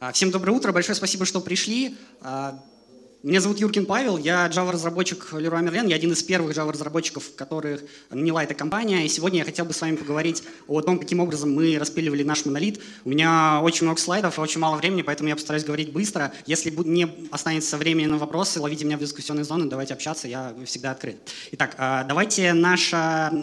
А, всем доброе утро, большое спасибо, что пришли. А, меня зовут Юркин Павел, я Java-разработчик Leroy Merlin, я один из первых Java-разработчиков, которых наняла эта компания, и сегодня я хотел бы с вами поговорить о том, каким образом мы распиливали наш монолит. У меня очень много слайдов и очень мало времени, поэтому я постараюсь говорить быстро. Если не останется времени на вопросы, ловите меня в дискуссионные зоны, давайте общаться, я всегда открыт. Итак, а, давайте наше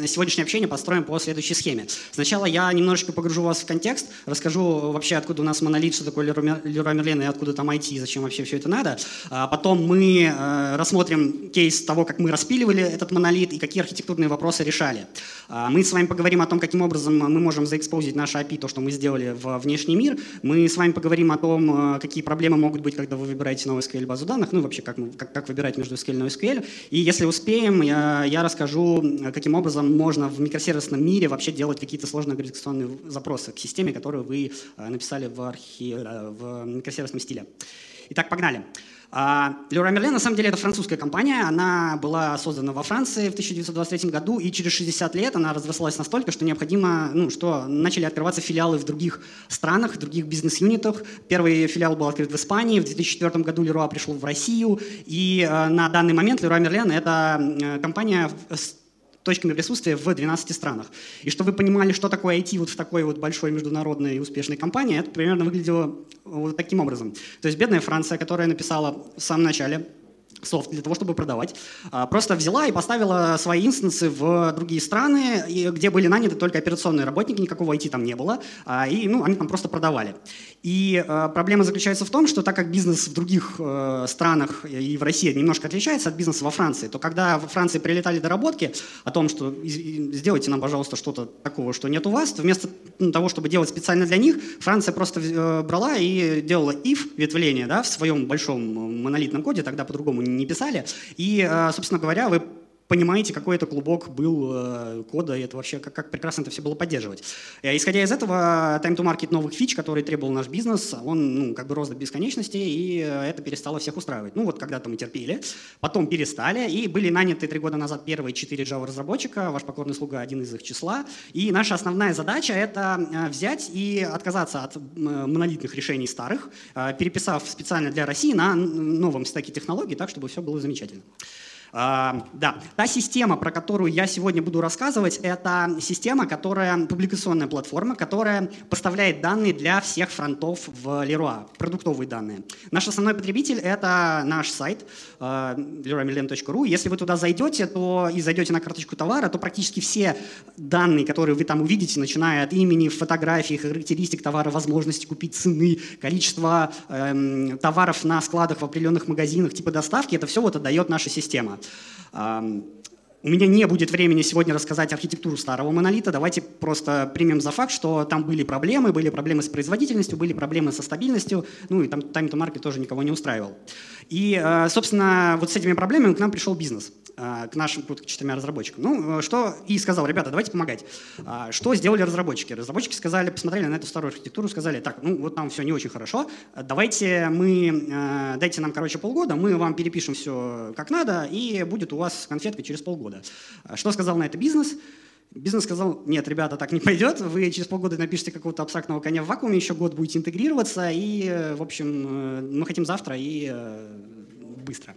сегодняшнее общение построим по следующей схеме. Сначала я немножечко погружу вас в контекст, расскажу вообще, откуда у нас монолит, что такое Leroy Merlin и откуда там IT, и зачем вообще все это надо. Потом Потом мы э, рассмотрим кейс того, как мы распиливали этот монолит и какие архитектурные вопросы решали. Э, мы с вами поговорим о том, каким образом мы можем заэкспозить наше API, то, что мы сделали в внешний мир. Мы с вами поговорим о том, э, какие проблемы могут быть, когда вы выбираете новую SQL базу данных, ну вообще, как, как, как выбирать между SQL и NoSQL. И если успеем, я, я расскажу, каким образом можно в микросервисном мире вообще делать какие-то сложные агрегационные запросы к системе, которую вы написали в, архи... в микросервисном стиле. Итак, погнали. Leroy Merlin на самом деле это французская компания, она была создана во Франции в 1923 году, и через 60 лет она разрослась настолько, что необходимо, ну, что начали открываться филиалы в других странах, в других бизнес-юнитах. Первый филиал был открыт в Испании, в 2004 году Leroy пришел в Россию, и э, на данный момент Leroy Merlin это э, компания точками присутствия в 12 странах. И чтобы вы понимали, что такое IT вот в такой вот большой международной и успешной компании, это примерно выглядело вот таким образом. То есть бедная Франция, которая написала в самом начале софт для того, чтобы продавать. А, просто взяла и поставила свои инстансы в другие страны, где были наняты только операционные работники, никакого IT там не было, а, и ну, они там просто продавали. И а, проблема заключается в том, что так как бизнес в других э, странах и в России немножко отличается от бизнеса во Франции, то когда во Франции прилетали доработки о том, что сделайте нам, пожалуйста, что-то такого, что нет у вас, то вместо того, чтобы делать специально для них, Франция просто э, брала и делала if ветвление да, в своем большом монолитном коде, тогда по-другому не писали. И, э, собственно говоря, вы понимаете, какой это клубок был э, кода, и это вообще как, как прекрасно это все было поддерживать. Э, исходя из этого, time to market новых фич, которые требовал наш бизнес, он ну, как бы рос до бесконечности, и это перестало всех устраивать. Ну вот когда-то мы терпели, потом перестали, и были наняты три года назад первые четыре Java-разработчика, ваш покорный слуга один из их числа. И наша основная задача — это взять и отказаться от монолитных решений старых, переписав специально для России на новом стеке технологий, так, чтобы все было замечательно. А, да, та система, про которую я сегодня буду рассказывать, это система, которая публикационная платформа, которая поставляет данные для всех фронтов в Leroy, продуктовые данные. Наш основной потребитель — это наш сайт uh, leroymerlin.ru. Если вы туда зайдете то, и зайдете на карточку товара, то практически все данные, которые вы там увидите, начиная от имени, фотографий, характеристик товара, возможности купить цены, количество эм, товаров на складах в определенных магазинах, типа доставки, это все вот отдает наша система. Um, У меня не будет времени сегодня рассказать архитектуру старого монолита. Давайте просто примем за факт, что там были проблемы, были проблемы с производительностью, были проблемы со стабильностью, ну и там time-to-market тоже никого не устраивал. И, э, собственно, вот с этими проблемами к нам пришел бизнес. А, к нашим к четырьмя разработчикам. Ну, э, что и сказал, ребята, давайте помогать. А, что сделали разработчики? Разработчики сказали, посмотрели на эту старую архитектуру, сказали, так, ну вот нам все не очень хорошо, давайте мы, э, дайте нам, короче, полгода, мы вам перепишем все как надо, и будет у вас конфетка через полгода. А, что сказал на это бизнес? Бизнес сказал, нет, ребята, так не пойдет, вы через полгода напишите какого-то абстрактного коня в вакууме, еще год будете интегрироваться, и, э, в общем, мы хотим завтра и быстро.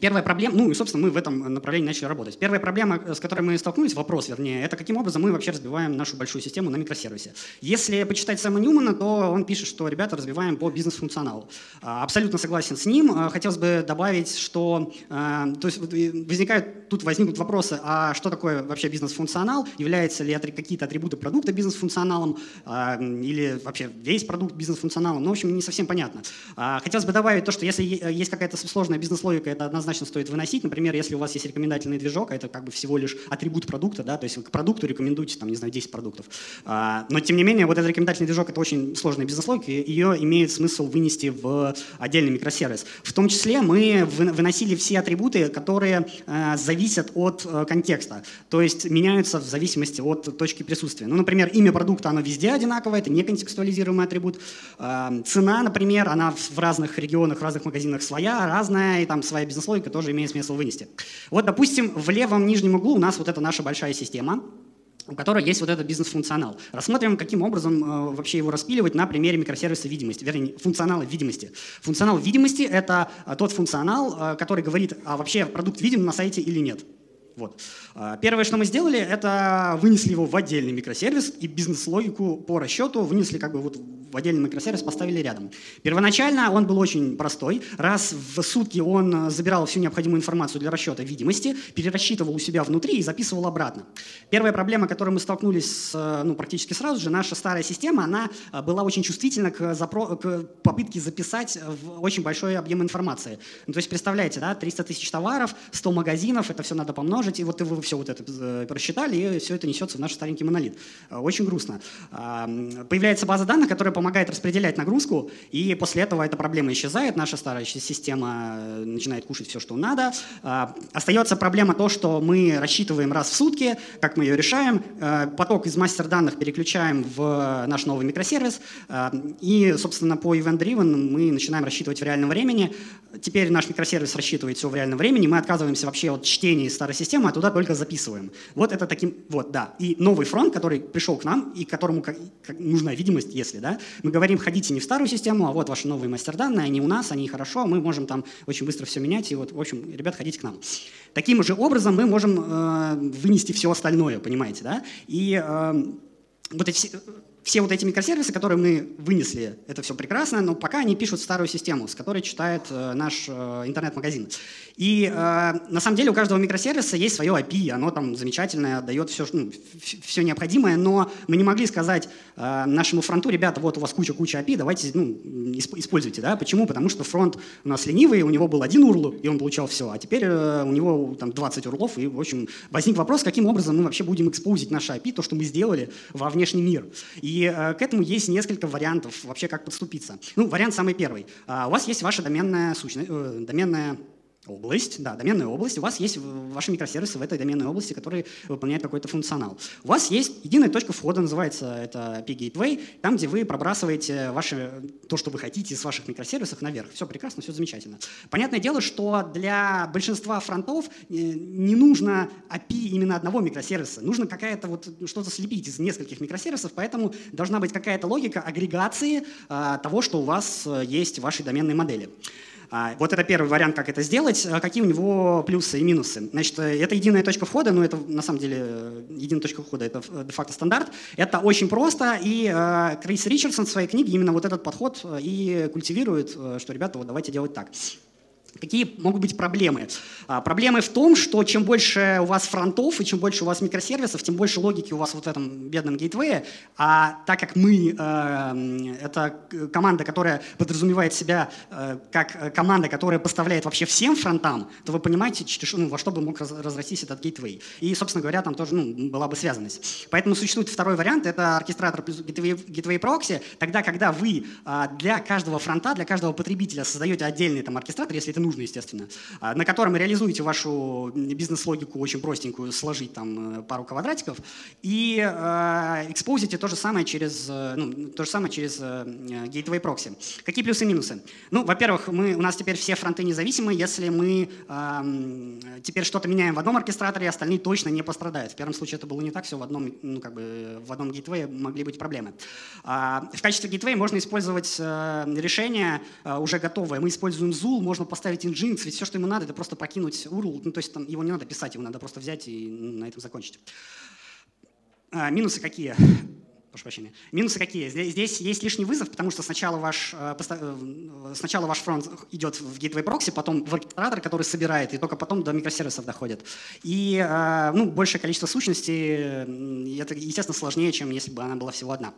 Первая проблема, ну и, собственно, мы в этом направлении начали работать. Первая проблема, э, с которой мы столкнулись, вопрос, вернее, это каким образом мы вообще разбиваем нашу большую систему на микросервисе. Если почитать Сэма Ньюмана, то он пишет, что ребята разбиваем по бизнес-функционалу. А, абсолютно согласен с ним. А, хотелось бы добавить, что а, то есть возникают, тут возникнут вопросы, а что такое вообще бизнес-функционал? Являются ли какие-то атрибуты продукта бизнес-функционалом или вообще весь продукт бизнес-функционалом? Ну, в общем, не совсем понятно. Хотелось бы добавить то, что если есть какая-то сложная бизнес-логика, это однозначно однозначно стоит выносить. Например, если у вас есть рекомендательный движок, а это как бы всего лишь атрибут продукта, да, то есть вы к продукту рекомендуете, там, не знаю, 10 продуктов. А, но, тем не менее, вот этот рекомендательный движок — это очень сложная бизнес-логика, и ее имеет смысл вынести в отдельный микросервис. В том числе мы выносили все атрибуты, которые а, зависят от а, контекста, то есть меняются в зависимости от точки присутствия. Ну, например, имя продукта, оно везде одинаковое, это не контекстуализируемый атрибут. Цена, например, она в разных регионах, в разных магазинах своя, разная, и там своя бизнес логика тоже имеет смысл вынести. Вот, допустим, в левом нижнем углу у нас вот эта наша большая система. у которой есть вот этот бизнес-функционал. Рассмотрим, каким образом э, вообще его распиливать на примере микросервиса видимости, вернее, функционала видимости. Функционал видимости — это э, тот функционал, э, который говорит, а вообще продукт видим на сайте или нет. Вот. А, первое, что мы сделали, это вынесли его в отдельный микросервис и бизнес-логику по расчету вынесли как бы вот в отдельный микросервис, поставили рядом. Первоначально он был очень простой. Раз в сутки он забирал всю необходимую информацию для расчета видимости, перерасчитывал у себя внутри и записывал обратно. Первая проблема, с которой мы столкнулись ну, практически сразу же, наша старая система, она а, была очень чувствительна к, запро... к попытке записать в очень большой объем информации. Ну, то есть представляете, да, 300 тысяч товаров, 100 магазинов, это все надо помножить, и вот вы все вот это э, просчитали, и все это несется в наш старенький монолит. А, очень грустно. А, появляется база данных, которая помогает распределять нагрузку, и после этого эта проблема исчезает, наша старая система э, начинает кушать все, что надо. А, остается проблема то, что мы рассчитываем раз в сутки, как мы ее решаем, э, поток из мастер данных переключаем в наш новый микросервис, и, собственно, по event-driven мы начинаем рассчитывать в реальном времени. Теперь наш микросервис рассчитывает все в реальном времени, мы отказываемся вообще от чтения из старой системы, а туда только записываем. Вот это таким, вот, да. И новый фронт, который пришел к нам, и которому как, как, нужна видимость, если, да, мы говорим, ходите не в старую систему, а вот ваши новые мастер-данные, они у нас, они хорошо, мы можем там очень быстро все менять, и вот, в общем, ребят, ходите к нам. Таким же образом мы можем э, вынести все остальное, понимаете, да? И э, вот эти все вот эти микросервисы, которые мы вынесли, это все прекрасно, но пока они пишут старую систему, с которой читает э, наш э, интернет-магазин. И э, на самом деле у каждого микросервиса есть свое API, оно там замечательное, дает все, ну, все необходимое, но мы не могли сказать э, нашему фронту, ребята, вот у вас куча-куча API, давайте ну, используйте. Да? Почему? Потому что фронт у нас ленивый, у него был один URL, и он получал все, а теперь э, у него там 20 урлов, и, в общем, возник вопрос, каким образом мы вообще будем экспозить наше API, то, что мы сделали во внешний мир. И э, к этому есть несколько вариантов вообще, как подступиться. Ну, вариант самый первый. Uh, у вас есть ваша доменная сущность, э, доменная область, да, доменная область, у вас есть ваши микросервисы в этой доменной области, которые выполняют какой-то функционал. У вас есть единая точка входа, называется это API Gateway, там, где вы пробрасываете ваши, то, что вы хотите из ваших микросервисов наверх. Все прекрасно, все замечательно. Понятное дело, что для большинства фронтов э, не нужно API именно одного микросервиса, нужно какая-то вот что-то слепить из нескольких микросервисов, поэтому должна быть какая-то логика агрегации а, того, что у вас э, есть в вашей доменной модели. А, вот это первый вариант, как это сделать. А какие у него плюсы и минусы? Значит, это единая точка входа, но это на самом деле единая точка входа, это де-факто стандарт. Это очень просто, и Крис Ричардсон в своей книге именно вот этот подход и культивирует, что, ребята, вот давайте делать так. Какие могут быть проблемы? А, проблемы в том, что чем больше у вас фронтов и чем больше у вас микросервисов, тем больше логики у вас вот в этом бедном гейтвее. А так как мы, э, это команда, которая подразумевает себя э, как команда, которая поставляет вообще всем фронтам, то вы понимаете, ну, во что бы мог разрастись этот гейтвей. И, собственно говоря, там тоже ну, была бы связанность. Поэтому существует второй вариант, это оркестратор плюс гейтвей прокси. Тогда, когда вы э, для каждого фронта, для каждого потребителя создаете отдельный там оркестратор, если это нужно, естественно, а, на котором реализуете вашу бизнес-логику очень простенькую, сложить там э, пару квадратиков, и э, экспозите то же самое через, э, ну, то же самое через Gateway Proxy. Какие плюсы и минусы? Ну, во-первых, мы, у нас теперь все фронты независимы. Если мы э, теперь что-то меняем в одном оркестраторе, остальные точно не пострадают. В первом случае это было не так, все в одном, ну, как бы, в одном Gateway могли быть проблемы. А, в качестве Gateway можно использовать решение уже готовое. Мы используем Zool, можно поставить поставить Nginx, ведь все, что ему надо, это просто покинуть URL, ну, то есть там, его не надо писать, его надо просто взять и на этом закончить. А, минусы какие? Прошу прощения. Минусы какие? Здесь, здесь есть лишний вызов, потому что сначала ваш, э, э, сначала ваш фронт идет в Gateway Proxy, потом в оркестратор, который собирает, и только потом до микросервисов доходит. И э, ну, большее количество сущностей, это, естественно, сложнее, чем если бы она была всего одна.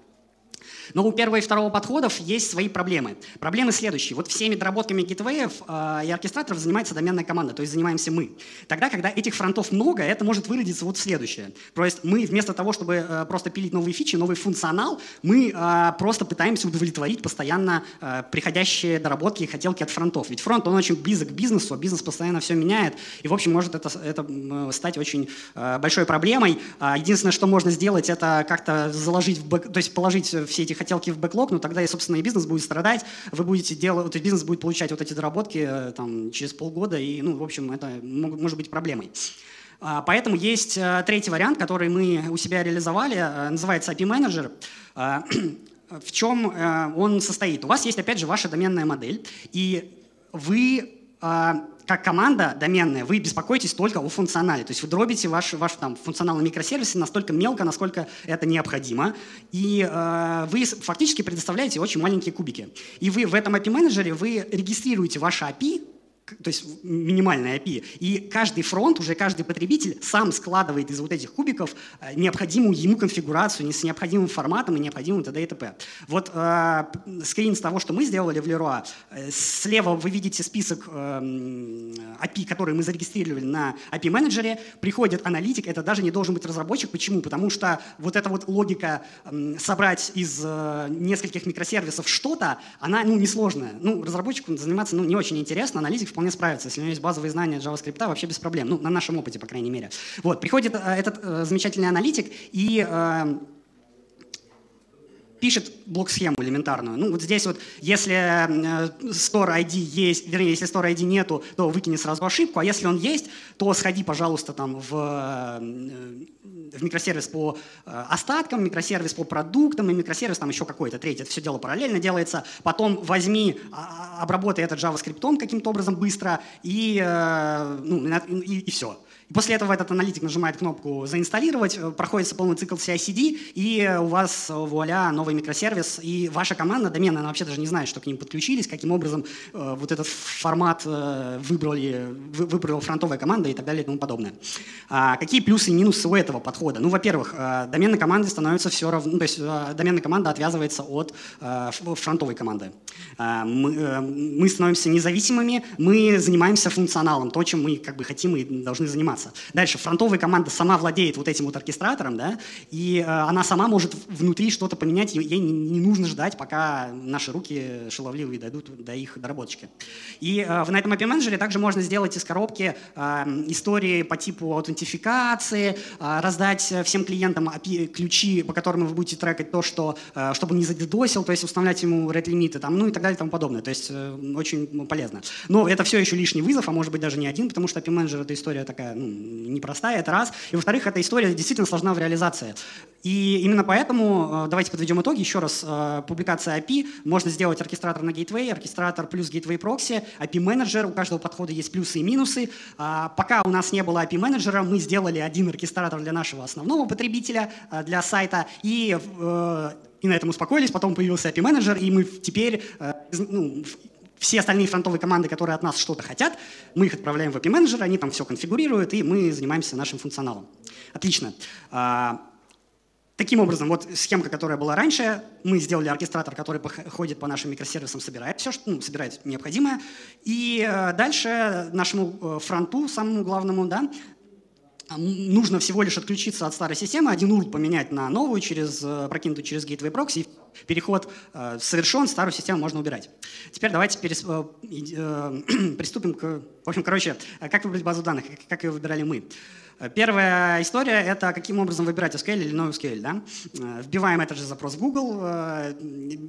Но у первого и второго подходов есть свои проблемы. Проблемы следующие. Вот всеми доработками гитвеев э, и оркестраторов занимается доменная команда, то есть занимаемся мы. Тогда, когда этих фронтов много, это может выродиться вот следующее. То есть мы вместо того, чтобы э, просто пилить новые фичи, новый функционал, мы э, просто пытаемся удовлетворить постоянно э, приходящие доработки и хотелки от фронтов. Ведь фронт, он очень близок к бизнесу, а бизнес постоянно все меняет, и, в общем, может это, это стать очень э, большой проблемой. Э, единственное, что можно сделать, это как-то заложить, в бэк, то есть положить все эти хотелки в бэклог, но тогда и, собственно, и бизнес будет страдать, вы будете делать, бизнес будет получать вот эти доработки э, там, через полгода, и, ну, в общем, это может быть проблемой. А, поэтому есть э, третий вариант, который мы у себя реализовали, э, называется API Manager. А, в чем он состоит? У вас есть, опять же, ваша доменная модель, и вы а, как команда доменная, вы беспокоитесь только о функционале. То есть вы дробите ваш, ваш там, функционал на микросервисы настолько мелко, насколько это необходимо. И э, вы фактически предоставляете очень маленькие кубики. И вы в этом API-менеджере вы регистрируете ваши API, то есть минимальная API. И каждый фронт, уже каждый потребитель сам складывает из вот этих кубиков э, необходимую ему конфигурацию с необходимым форматом и необходимым т.д. и т.п. Вот э, скрин с того, что мы сделали в Leroy, э, слева вы видите список э, API, которые мы зарегистрировали на API-менеджере, приходит аналитик, это даже не должен быть разработчик. Почему? Потому что вот эта вот логика э, собрать из э, нескольких микросервисов что-то, она ну, несложная. Ну, разработчику заниматься ну, не очень интересно, аналитик вполне справится. Если у него есть базовые знания JavaScript, вообще без проблем. Ну, на нашем опыте, по крайней мере. Вот, приходит э, этот э, замечательный аналитик и э, пишет блок-схему элементарную. Ну, вот здесь вот, если э, store ID есть, вернее, если store ID нету, то выкини сразу ошибку, а если он есть, то сходи, пожалуйста, там в, э, в микросервис по э, остаткам, микросервис по продуктам и микросервис там еще какой-то третий. Это все дело параллельно делается. Потом возьми, а, а, обработай этот JavaScript каким-то образом быстро и, ну, и, и все. После этого этот аналитик нажимает кнопку «Заинсталлировать», э, проходится полный цикл CI-CD, и у вас, э, вуаля, новый микросервис, и ваша команда доменная, она вообще даже не знает, что к ним подключились, каким образом э, вот этот формат э, выбрали, вы, выбрала фронтовая команда и так далее и тому подобное. А, какие плюсы и минусы у этого подхода? Ну, во-первых, э, доменной команды становится все равно, ну, то есть э, доменная команда отвязывается от э, фронтовой команды. Э, мы, э, мы становимся независимыми, мы занимаемся функционалом, то, чем мы как бы хотим и должны заниматься заниматься. Дальше, фронтовая команда сама владеет вот этим вот оркестратором, да, и э, она сама может внутри что-то поменять, ей не, не нужно ждать, пока наши руки шаловливые дойдут до их доработочки. И э, на этом API менеджере также можно сделать из коробки э, истории по типу аутентификации, э, раздать всем клиентам API, ключи, по которым вы будете трекать то, что, э, чтобы не задедосил, то есть устанавливать ему rate лимиты, там, ну и так далее и тому подобное. То есть э, очень полезно. Но это все еще лишний вызов, а может быть даже не один, потому что API менеджер это история такая ну, непростая, это раз. И во-вторых, эта история действительно сложна в реализации. И именно поэтому, э, давайте подведем итоги. Еще раз, э, публикация API. Можно сделать оркестратор на Gateway, оркестратор плюс Gateway прокси, API-менеджер. У каждого подхода есть плюсы и минусы. А, пока у нас не было API-менеджера, мы сделали один оркестратор для нашего основного потребителя, э, для сайта, и и на этом успокоились. Потом появился API-менеджер, и мы теперь ну, все остальные фронтовые команды, которые от нас что-то хотят, мы их отправляем в API менеджер, они там все конфигурируют, и мы занимаемся нашим функционалом. Отлично. А, таким образом, вот схемка, которая была раньше, мы сделали оркестратор, который ходит по нашим микросервисам, собирает все, что, ну, собирает необходимое. И э, дальше нашему э, фронту, самому главному, да, нужно всего лишь отключиться от старой системы, один URL поменять на новую, через, э, прокинутую через Gateway Proxy, переход э, совершен, старую систему можно убирать. Теперь давайте перес, э, э, приступим к... В общем, короче, как выбрать базу данных, как ее выбирали мы. Первая история — это каким образом выбирать SQL или NoSQL. Да? Э, вбиваем этот же запрос в Google, э,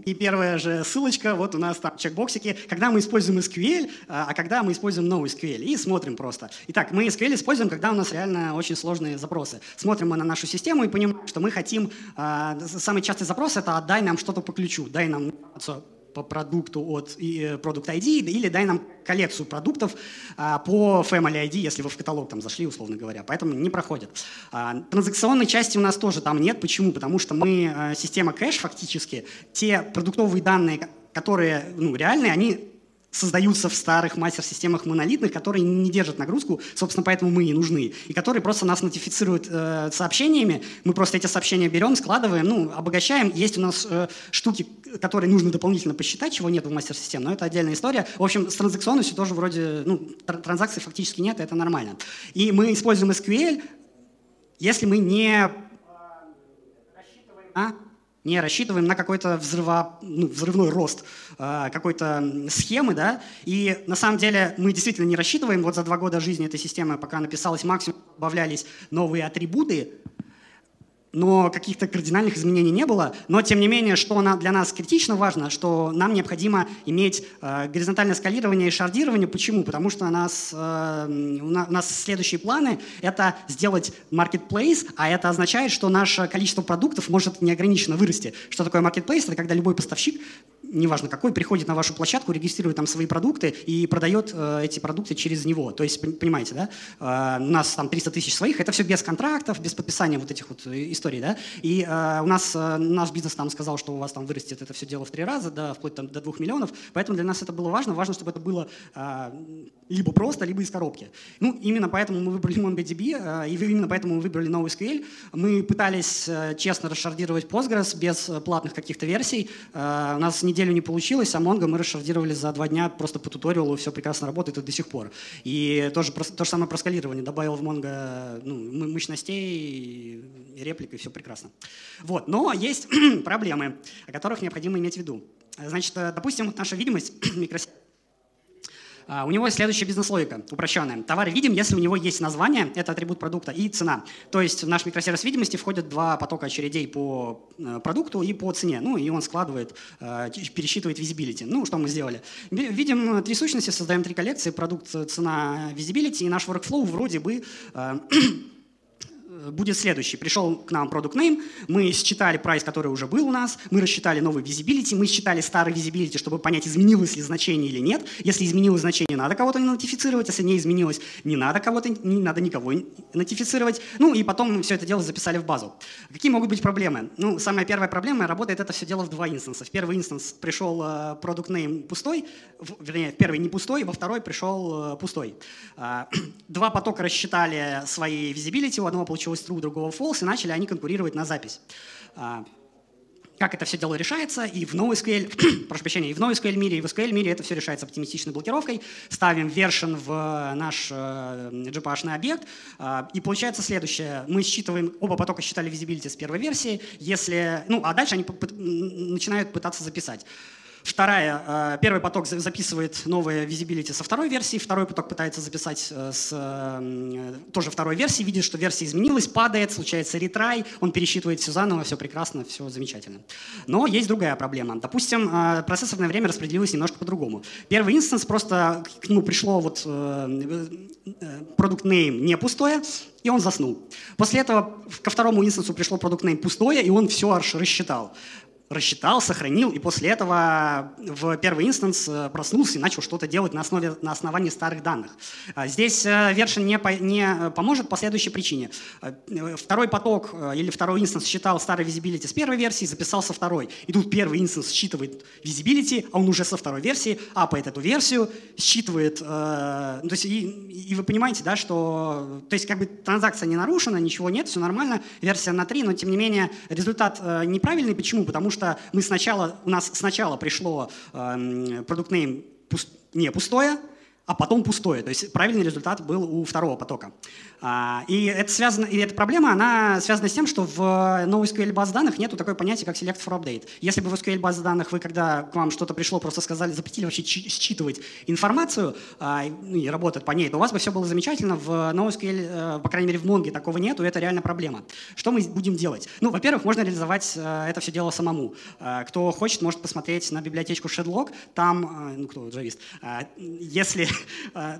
и первая же ссылочка, вот у нас там чекбоксики, когда мы используем SQL, э, а когда мы используем NoSQL, и смотрим просто. Итак, мы SQL используем, когда у нас реально очень сложные запросы. Смотрим мы на нашу систему и понимаем, что мы хотим... Самый частый запрос — это «отдай нам что-то по ключу», «дай нам по продукту от э, Product ID или дай нам коллекцию продуктов а, по Family ID, если вы в каталог там зашли, условно говоря. Поэтому не проходит. А, транзакционной части у нас тоже там нет. Почему? Потому что мы а, система кэш фактически. Те продуктовые данные, которые ну, реальные, они создаются в старых мастер-системах монолитных, которые не держат нагрузку, собственно, поэтому мы и нужны, и которые просто нас нотифицируют э, сообщениями, мы просто эти сообщения берем, складываем, ну, обогащаем. Есть у нас э, штуки, которые нужно дополнительно посчитать, чего нет в мастер-системе, но это отдельная история. В общем, с транзакционностью тоже вроде, ну, транзакций фактически нет, и это нормально. И мы используем SQL, если мы не а? Не рассчитываем на какой-то взрыва, ну, взрывной рост э, какой-то схемы, да, и на самом деле мы действительно не рассчитываем, вот за два года жизни этой системы, пока написалась максимум, добавлялись новые атрибуты, но каких-то кардинальных изменений не было. Но, тем не менее, что для нас критично важно, что нам необходимо иметь э, горизонтальное скалирование и шардирование. Почему? Потому что у нас, э, у нас следующие планы — это сделать marketplace, а это означает, что наше количество продуктов может неограниченно вырасти. Что такое marketplace? Это когда любой поставщик неважно какой, приходит на вашу площадку, регистрирует там свои продукты и продает э, эти продукты через него. То есть, понимаете, да, э, у нас там 300 тысяч своих, это все без контрактов, без подписания вот этих вот историй, да, и э, у нас э, наш бизнес там сказал, что у вас там вырастет это все дело в три раза, да, вплоть там, до двух миллионов, поэтому для нас это было важно, важно, чтобы это было э, либо просто, либо из коробки. Ну, именно поэтому мы выбрали MongoDB, э, и именно поэтому мы выбрали NoSQL. Мы пытались э, честно расшардировать Postgres без платных каких-то версий. Э, у нас неделя неделю не получилось, а Mongo мы расшардировали за два дня просто по туториалу, все прекрасно работает и до сих пор. И тоже то же самое про скалирование. Добавил в Mongo ну, мощностей, реплик, и все прекрасно. Вот. Но есть проблемы, о которых необходимо иметь в виду. Значит, допустим, наша видимость микросеть у него следующая бизнес-логика, упрощенная. Товар видим, если у него есть название, это атрибут продукта, и цена. То есть в наш микросервис видимости входят два потока очередей по э, продукту и по цене. Ну и он складывает, э, пересчитывает visibility. Ну, что мы сделали? Видим три сущности, создаем три коллекции, продукт, цена, visibility, и наш workflow вроде бы э, будет следующий. Пришел к нам product name, мы считали прайс, который уже был у нас, мы рассчитали новый visibility, мы считали старый visibility, чтобы понять, изменилось ли значение или нет. Если изменилось значение, надо кого-то нотифицировать, если не изменилось, не надо кого-то, не надо никого нотифицировать. Ну и потом все это дело записали в базу. Какие могут быть проблемы? Ну, самая первая проблема, работает это все дело в два инстанса. В первый инстанс пришел э, product name пустой, вернее, в первый не пустой, во второй пришел э, пустой. А, два потока рассчитали свои visibility, у одного получилось получилось true, другого false, и начали они конкурировать на запись. А, как это все дело решается, и в NoSQL, прошу прощения, и в NoSQL мире, и в SQL мире это все решается оптимистичной блокировкой. Ставим version в наш GPH э, объект, а, и получается следующее. Мы считываем, оба потока считали visibility с первой версии, если, ну, а дальше они начинают пытаться записать. Вторая, э, первый поток записывает новые visibility со второй версии, второй поток пытается записать э, с э, тоже второй версии, видит, что версия изменилась, падает, случается ретрай, он пересчитывает все заново, все прекрасно, все замечательно. Но есть другая проблема. Допустим, процессорное время распределилось немножко по-другому. Первый инстанс просто к нему пришло вот продукт name не пустое, и он заснул. После этого ко второму инстансу пришло product name пустое, и он все аж рассчитал рассчитал, сохранил, и после этого в первый инстанс э, проснулся и начал что-то делать на, основе, на основании старых данных. А здесь вершин не, по, не поможет по следующей причине. Э, второй поток э, или второй инстанс считал старый visibility с первой версии, записал со второй. И тут первый инстанс считывает visibility, а он уже со второй версии, апает эту версию, считывает... Э, то есть, и, и вы понимаете, да, что... То есть как бы транзакция не нарушена, ничего нет, все нормально, версия на 3, но тем не менее результат э, неправильный. Почему? Потому что что мы сначала, у нас сначала пришло продукт name пуст, не пустое, а потом пустое. То есть правильный результат был у второго потока. А, и это связано, и эта проблема, она связана с тем, что в NoSQL баз данных нету такое понятие, как select for update. Если бы в SQL базе данных вы, когда к вам что-то пришло, просто сказали, запретили вообще считывать информацию а, ну, и работать по ней, то у вас бы все было замечательно. В NoSQL, э, по крайней мере, в Mongo такого нету, и это реально проблема. Что мы будем делать? Ну, во-первых, можно реализовать э, это все дело самому. Э, кто хочет, может посмотреть на библиотечку ShedLock. Там, ну, кто, джавист, если,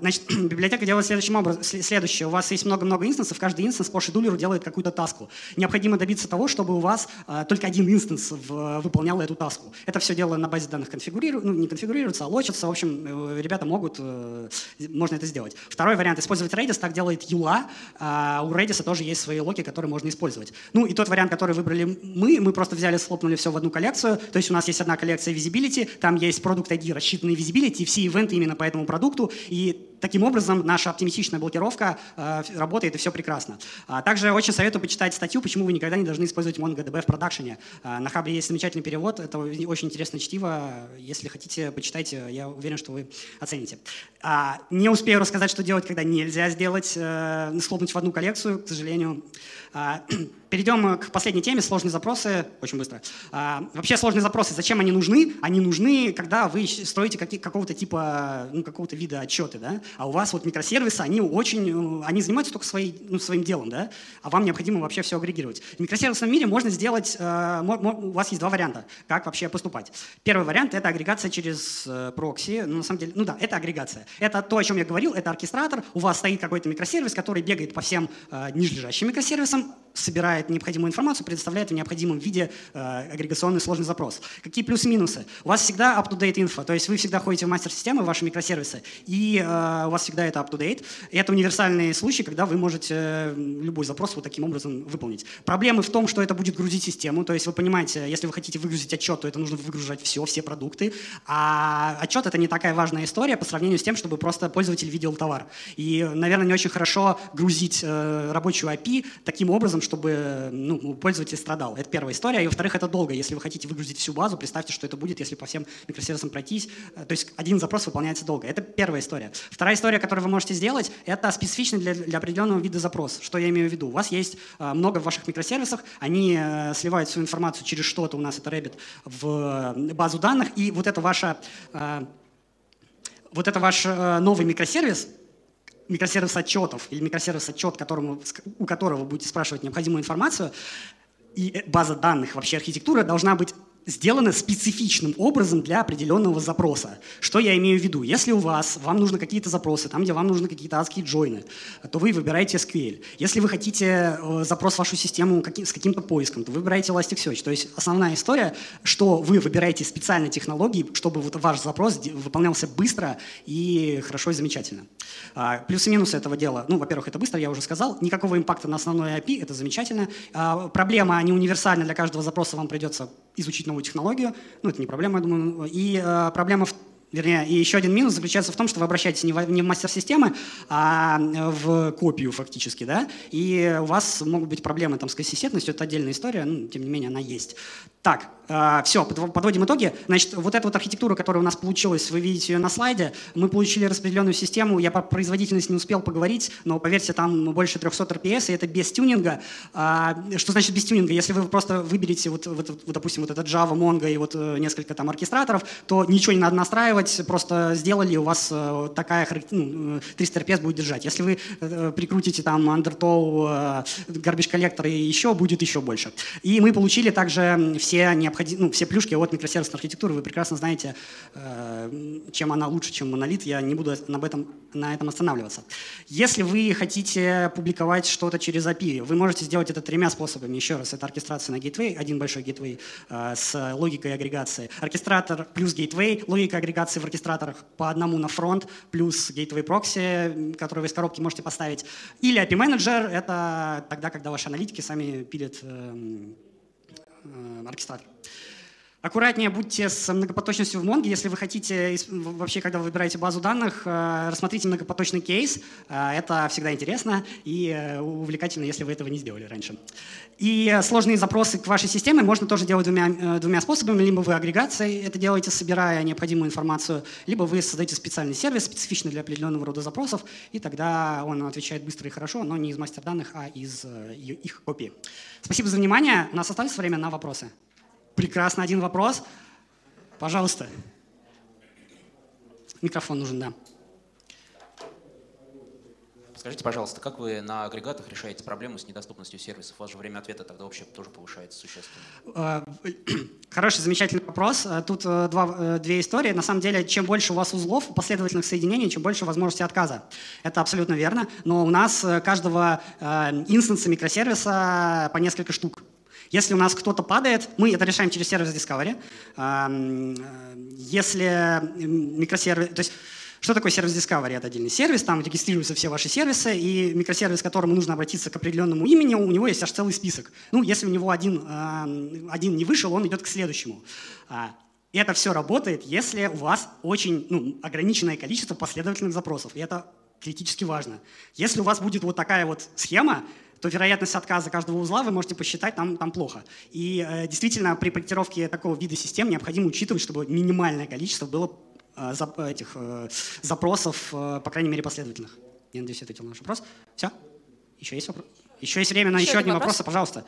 значит, библиотека делает следующим образом, следующее. У вас есть много-много инстансов, каждый инстанс по шедулеру делает какую-то таску. Необходимо добиться того, чтобы у вас э, только один инстанс в, выполнял эту таску. Это все дело на базе данных конфигурируется, ну не конфигурируется, а лочится. В общем, э, ребята могут, э, можно это сделать. Второй вариант — использовать Redis, так делает Юла. Э, у Redis тоже есть свои локи, которые можно использовать. Ну и тот вариант, который выбрали мы, мы просто взяли, слопнули все в одну коллекцию. То есть у нас есть одна коллекция Visibility, там есть продукт ID, рассчитанный Visibility, все ивенты именно по этому продукту, и таким образом наша оптимистичная блокировка э, работает и все прекрасно. А также очень советую почитать статью, почему вы никогда не должны использовать MongoDB в продакшене. А, на Хабре есть замечательный перевод, это очень интересное чтиво. Если хотите, почитайте, я уверен, что вы оцените. А, не успею рассказать, что делать, когда нельзя сделать, э, схлопнуть в одну коллекцию, к сожалению. А, перейдем к последней теме, сложные запросы, очень быстро. А, вообще сложные запросы, зачем они нужны? Они нужны, когда вы строите какого-то типа, ну, какого-то вида отчеты. Да? а у вас вот микросервисы, они очень, э, они занимаются только своей, ну, своим делом, да, а вам необходимо вообще все агрегировать. В микросервисном мире можно сделать, э, у вас есть два варианта, как вообще поступать. Первый вариант — это агрегация через э, прокси, ну, на самом деле, ну да, это агрегация. Это то, о чем я говорил, это оркестратор, у вас стоит какой-то микросервис, который бегает по всем э, нижележащим микросервисам, собирает необходимую информацию, предоставляет в необходимом виде э, агрегационный сложный запрос. Какие плюсы-минусы? У вас всегда up-to-date инфо, то есть вы всегда ходите в мастер-системы, ваши микросервисы, и э, у вас всегда это up-to-date. Это универсальный случай, когда вы можете э, любой запрос вот таким образом выполнить. Проблемы в том, что это будет грузить систему, то есть вы понимаете, если вы хотите выгрузить отчет, то это нужно выгружать все, все продукты, а отчет это не такая важная история по сравнению с тем, чтобы просто пользователь видел товар. И, наверное, не очень хорошо грузить рабочую API таким образом, чтобы ну, пользователь страдал. Это первая история. И, во-вторых, это долго. Если вы хотите выгрузить всю базу, представьте, что это будет, если по всем микросервисам пройтись. Э, то есть один запрос выполняется долго. Это первая история. Вторая история, которую вы можете сделать, это специфично для, для определенного вида запрос. Что я имею в виду? У вас есть э, много в ваших микросервисах, они э, сливают всю информацию через что-то, у нас это Rabbit, в базу данных, и вот это ваша вот это ваш новый микросервис, микросервис отчетов или микросервис отчет, которому, у которого вы будете спрашивать необходимую информацию, и база данных, вообще архитектура должна быть сделано специфичным образом для определенного запроса. Что я имею в виду? Если у вас, вам нужны какие-то запросы, там, где вам нужны какие-то адские джойны, то вы выбираете SQL. Если вы хотите э, запрос в вашу систему с каким-то поиском, то вы выбираете Elasticsearch. То есть основная история, что вы выбираете специальные технологии, чтобы вот ваш запрос выполнялся быстро и хорошо и замечательно. А, плюсы и минусы этого дела. Ну, во-первых, это быстро, я уже сказал. Никакого импакта на основной API, это замечательно. А, проблема, они универсальны для каждого запроса, вам придется изучить новую технологию. Ну, это не проблема, я думаю. И э, проблема в Вернее, и еще один минус заключается в том, что вы обращаетесь не в, не в мастер-системы, а в копию фактически, да, и у вас могут быть проблемы там, с консистентностью, это отдельная история, но тем не менее она есть. Так, э, все, подводим итоги. Значит, вот эта вот архитектура, которая у нас получилась, вы видите ее на слайде, мы получили распределенную систему, я про производительность не успел поговорить, но поверьте, там больше 300 RPS, и это без тюнинга. А, что значит без тюнинга? Если вы просто выберете, вот, вот, вот допустим, вот этот Java, Mongo и вот э, несколько там оркестраторов, то ничего не надо настраивать, просто сделали, у вас э, такая ну, 300 RPS будет держать. Если вы прикрутите там Undertow, Garbage Collector и еще, будет еще больше. И мы получили также все необходим, ну, все плюшки от микросервисной архитектуры. Вы прекрасно знаете, э, чем она лучше, чем монолит. Я не буду об этом, на этом останавливаться. Если вы хотите публиковать что-то через API, вы можете сделать это тремя способами. Еще раз, это оркестрация на gateway, один большой gateway э, с логикой агрегации. Оркестратор плюс gateway, логика агрегации в оркестраторах по одному на фронт, плюс gateway прокси, который вы из коробки можете поставить. Или API менеджер, это тогда, когда ваши аналитики сами пилят эм, Э, оркестратор. Аккуратнее будьте с многопоточностью в Mongo. Если вы хотите, вообще, когда вы выбираете базу данных, э, рассмотрите многопоточный кейс. Э, это всегда интересно и увлекательно, если вы этого не сделали раньше. И сложные запросы к вашей системе можно тоже делать двумя, двумя способами. Либо вы агрегацией это делаете, собирая необходимую информацию, либо вы создаете специальный сервис, специфичный для определенного рода запросов, и тогда он отвечает быстро и хорошо, но не из мастер данных, а из их копии. Спасибо за внимание. У нас осталось время на вопросы. Прекрасно, один вопрос. Пожалуйста. Микрофон нужен, да. Скажите, пожалуйста, как вы на агрегатах решаете проблему с недоступностью сервисов? У вас же время ответа тогда вообще тоже повышается существенно. А, хороший, замечательный вопрос. А, тут э, два, э, две истории. На самом деле, чем больше у вас узлов, последовательных соединений, чем больше возможностей отказа. Это абсолютно верно. Но у нас э, каждого инстанса микросервиса по несколько штук. Если у нас кто-то падает, мы это решаем через сервис Discovery. Если микросервис... То есть что такое сервис Discovery? Это отдельный сервис, там регистрируются все ваши сервисы, и микросервис, к которому нужно обратиться к определенному имени, у него есть аж целый список. Ну, если у него один, один не вышел, он идет к следующему. А, это все работает, если у вас очень ну, ограниченное количество последовательных запросов. И это критически важно. Если у вас будет вот такая вот схема, то вероятность отказа каждого узла вы можете посчитать там, там плохо. И э, действительно при проектировке такого вида систем необходимо учитывать, чтобы минимальное количество было э, за, этих э, запросов, э, по крайней мере, последовательных. Я надеюсь, я ответил на ваш вопрос. Все? Еще есть вопрос? Еще есть время на еще, еще один вопрос пожалуйста.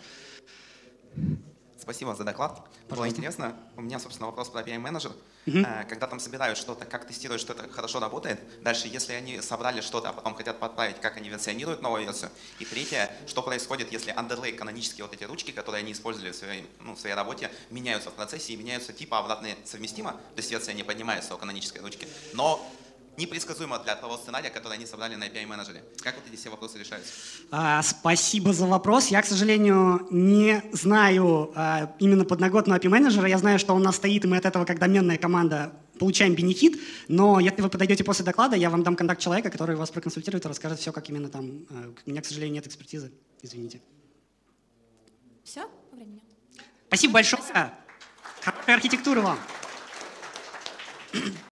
Спасибо за доклад. Пожалуйста. Было интересно. У меня, собственно, вопрос про API менеджер. Угу. Когда там собирают что-то, как тестируют, что это хорошо работает. Дальше, если они собрали что-то, а потом хотят подправить, как они версионируют новую версию. И третье, что происходит, если underlay, канонические вот эти ручки, которые они использовали в своей, ну, в своей работе, меняются в процессе и меняются типа обратно совместимо. То есть версия не поднимается у канонической ручки. Но непредсказуемо для того сценария, который они собрали на API-менеджере. Как вот эти все вопросы решаются? А, спасибо за вопрос. Я, к сожалению, не знаю а, именно подноготную API-менеджера. Я знаю, что у нас стоит, и мы от этого, как доменная команда, получаем бенефит. Но если вы подойдете после доклада, я вам дам контакт человека, который вас проконсультирует и расскажет все, как именно там. А, у меня, к сожалению, нет экспертизы. Извините. Все? По времени. Спасибо большое. Спасибо. Хорошей архитектуры вам.